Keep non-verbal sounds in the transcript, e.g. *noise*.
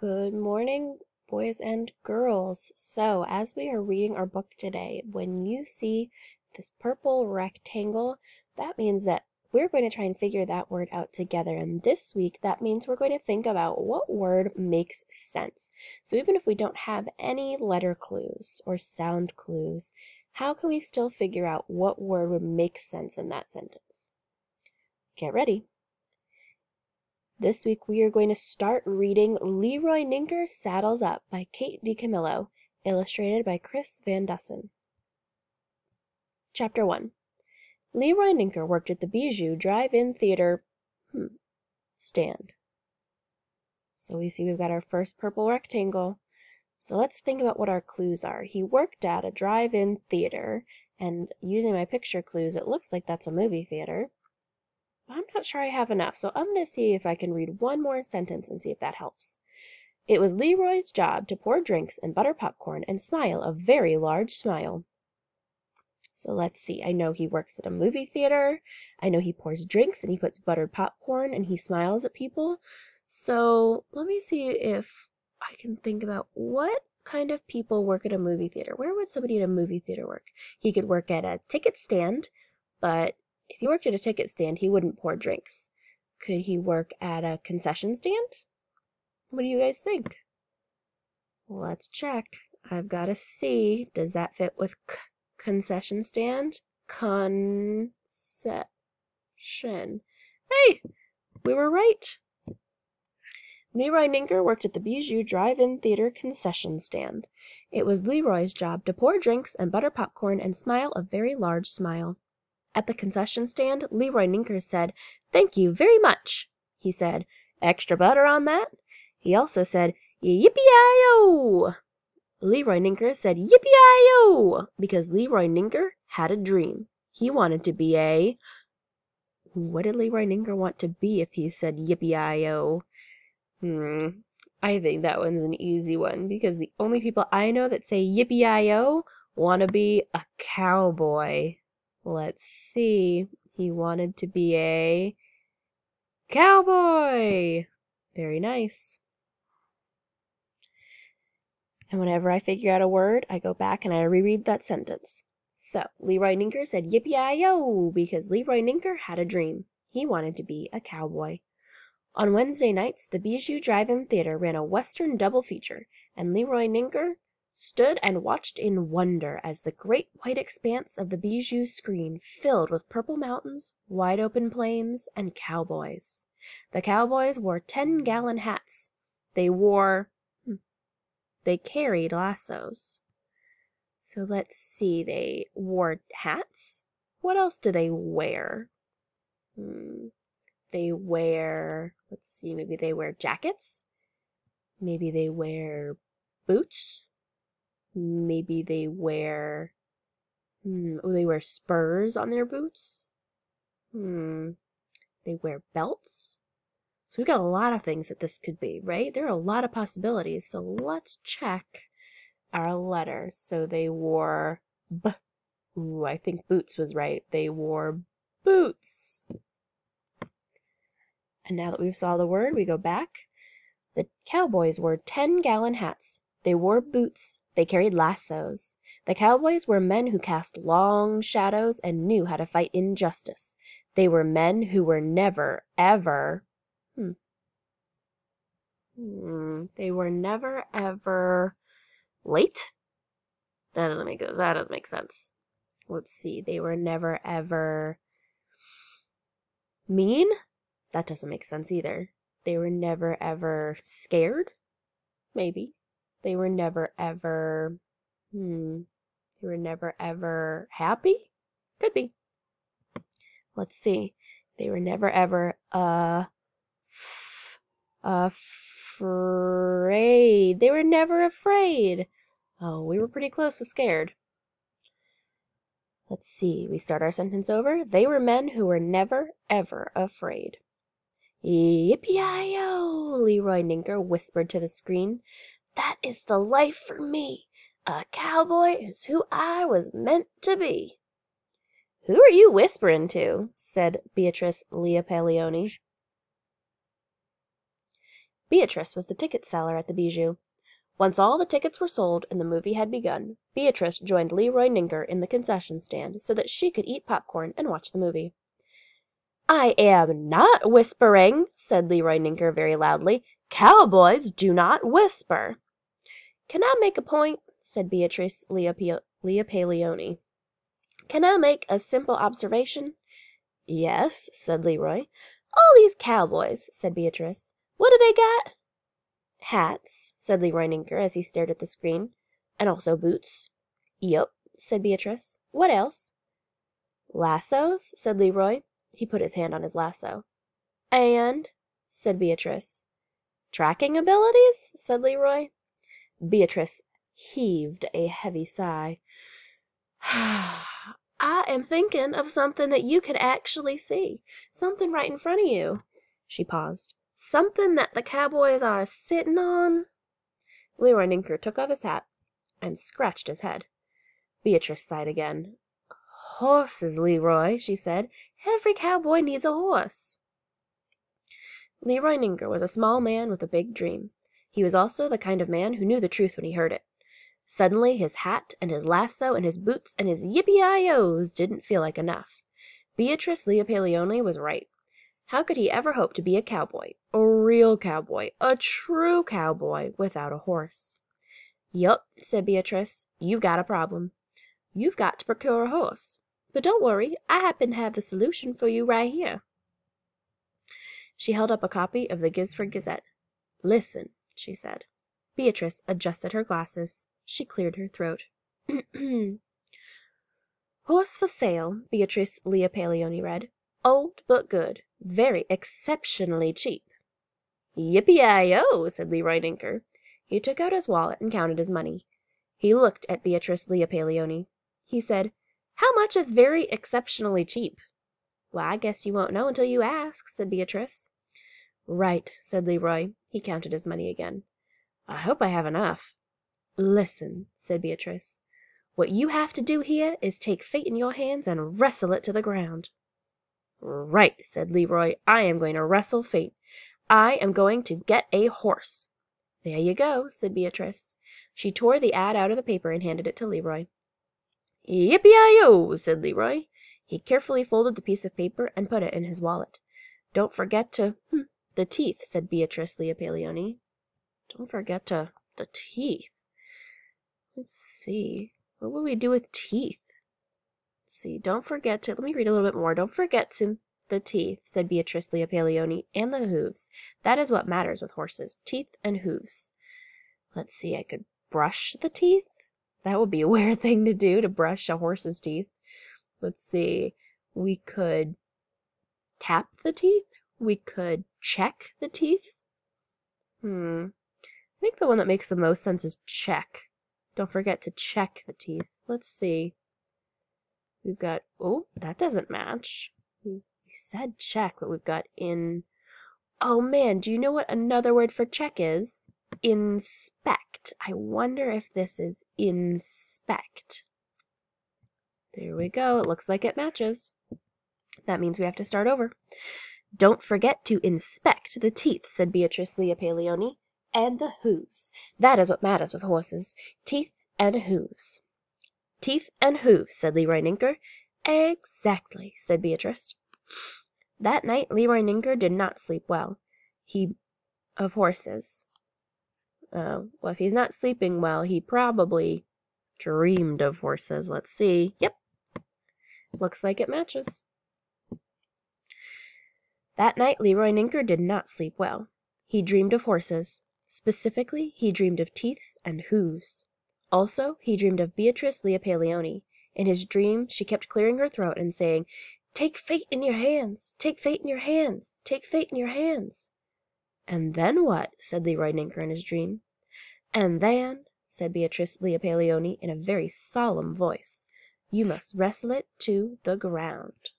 Good morning, boys and girls. So, as we are reading our book today, when you see this purple rectangle, that means that we're going to try and figure that word out together. And this week, that means we're going to think about what word makes sense. So, even if we don't have any letter clues or sound clues, how can we still figure out what word would make sense in that sentence? Get ready. This week we are going to start reading Leroy Ninker Saddles Up by Kate DiCamillo, illustrated by Chris Van Dusen. Chapter 1 Leroy Ninker worked at the Bijou Drive-In Theater hmm, stand. So we see we've got our first purple rectangle. So let's think about what our clues are. He worked at a drive-in theater, and using my picture clues, it looks like that's a movie theater. I'm not sure I have enough, so I'm going to see if I can read one more sentence and see if that helps. It was Leroy's job to pour drinks and butter popcorn and smile a very large smile. So let's see. I know he works at a movie theater. I know he pours drinks and he puts buttered popcorn and he smiles at people. So let me see if I can think about what kind of people work at a movie theater. Where would somebody at a movie theater work? He could work at a ticket stand, but if he worked at a ticket stand, he wouldn't pour drinks. Could he work at a concession stand? What do you guys think? Let's check. I've got a C. Does that fit with c concession stand? Concession. Hey, we were right. Leroy Ninker worked at the Bijou Drive-In Theater concession stand. It was Leroy's job to pour drinks and butter popcorn and smile a very large smile. At the concession stand, Leroy Ninker said, "Thank you very much." He said, "Extra butter on that?" He also said, "Yippee-i-o!" Leroy Ninker said "Yippee-i-o!" because Leroy Ninker had a dream. He wanted to be a What did Leroy Ninker want to be if he said "Yippee-i-o"? Hmm, I think that one's an easy one because the only people I know that say "Yippee-i-o" want to be a cowboy. Let's see. He wanted to be a cowboy. Very nice. And whenever I figure out a word, I go back and I reread that sentence. So, Leroy Ninker said yippee-i-o because Leroy Ninker had a dream. He wanted to be a cowboy. On Wednesday nights, the Bijou Drive-In Theater ran a Western double feature, and Leroy Ninker stood and watched in wonder as the great white expanse of the bijou screen filled with purple mountains, wide open plains, and cowboys. The cowboys wore ten gallon hats. They wore hmm, they carried lassos. So let's see, they wore hats. What else do they wear? Hmm. They wear, let's see, maybe they wear jackets. Maybe they wear boots. Maybe they wear hmm, oh, they wear spurs on their boots. Hmm. They wear belts. So we've got a lot of things that this could be, right? There are a lot of possibilities. So let's check our letters. So they wore b. Ooh, I think boots was right. They wore boots. And now that we've saw the word, we go back. The cowboys wore 10 gallon hats. They wore boots. They carried lassos. The cowboys were men who cast long shadows and knew how to fight injustice. They were men who were never, ever hmm. Hmm. They were never, ever late? That doesn't make that doesn't make sense. Let's see. They were never, ever mean? That doesn't make sense either. They were never, ever scared? Maybe. They were never ever, hmm, they were never ever happy? Could be. Let's see. They were never ever, uh, afraid. They were never afraid. Oh, we were pretty close with scared. Let's see. We start our sentence over. They were men who were never, ever afraid. Yippee-i-o! Leroy Ninker whispered to the screen. That is the life for me. A cowboy is who I was meant to be." "Who are you whisperin' to?" said Beatrice Leopaglioni. Beatrice was the ticket seller at the Bijou. Once all the tickets were sold and the movie had begun, Beatrice joined Leroy Ninker in the concession stand so that she could eat popcorn and watch the movie. "I am not whispering," said Leroy Ninker very loudly. "Cowboys do not whisper." "Can I make a point?" said Beatrice Leopaglioni. "Can I make a simple observation?" "Yes," said Leroy. "All these cowboys," said Beatrice. "What do they got?" "Hats," said Leroy Ninker as he stared at the screen. "And also boots." "Yep," said Beatrice. "What else?" "Lassos," said Leroy. He put his hand on his lasso. "And?" said Beatrice. "Tracking abilities?" said Leroy. Beatrice heaved a heavy sigh. *sighs* "I am thinking of something that you can actually see. Something right in front of you." She paused. "Something that the cowboys are sitting on." Leroy Ninker took off his hat and scratched his head. Beatrice sighed again. "Horses, Leroy," she said. "Every cowboy needs a horse." Leroy Ninker was a small man with a big dream. He was also the kind of man who knew the truth when he heard it. Suddenly his hat and his lasso and his boots and his yippee i o's didn't feel like enough. Beatrice Leopaglioni was right. How could he ever hope to be a cowboy, a real cowboy, a true cowboy, without a horse? "Yup," said Beatrice, "you've got a problem. You've got to procure a horse. But don't worry, I happen to have the solution for you right here." She held up a copy of the Gisford Gazette. "Listen," she said. Beatrice adjusted her glasses. She cleared her throat. *clears throat* "Horse for sale," Beatrice Leopaglioni read. "Old but good. Very exceptionally cheap." "Yippee i o!" said Leroy Ninker. He took out his wallet and counted his money. He looked at Beatrice Leopaglioni. He said, "How much is very exceptionally cheap?" "Well, I guess you won't know until you ask," said Beatrice. "Right," said Leroy. He counted his money again. "I hope I have enough." "Listen," said Beatrice. "What you have to do here is take fate in your hands and wrestle it to the ground." "Right," said Leroy. "I am going to wrestle fate. I am going to get a horse." "There you go," said Beatrice. She tore the ad out of the paper and handed it to Leroy. "Yippee i o!" said Leroy. He carefully folded the piece of paper and put it in his wallet. "Don't forget to hm, the teeth," said Beatrice Leopaglioni. "Don't forget to the teeth. Let's see. What would we do with teeth? Let's see. Don't forget to let me read a little bit more. Don't forget to the teeth," said Beatrice Leopaglioni, "and the hooves. That is what matters with horses. Teeth and hooves. Let's see. I could brush the teeth. That would be a weird *laughs* thing to do, to brush a horse's teeth. Let's see. We could tap the teeth. We could check the teeth. Hmm. I think the one that makes the most sense is check. Don't forget to check the teeth. Let's see. We've got, oh, that doesn't match. We said check, but we've got in. Oh man, do you know what another word for check is? Inspect. I wonder if this is inspect. There we go. It looks like it matches. That means we have to start over. Don't forget to inspect the teeth, said Beatrice Leopaglioni, and the hooves. That is what matters with horses. Teeth and hooves. Teeth and hooves, said Leroy Ninker. Exactly, said Beatrice. That night Leroy Ninker did not sleep well. He of horses. Uh, well, if he's not sleeping well, he probably dreamed of horses. Let's see. Yep. Looks like it matches. That night Leroy Ninker did not sleep well. He dreamed of horses. Specifically, he dreamed of teeth and hooves. Also, he dreamed of Beatrice Leopaglioni. In his dream she kept clearing her throat and saying, "Take fate in your hands! Take fate in your hands! Take fate in your hands!" "And then what?" said Leroy Ninker in his dream. "And then," said Beatrice Leopaglioni in a very solemn voice, "you must wrestle it to the ground."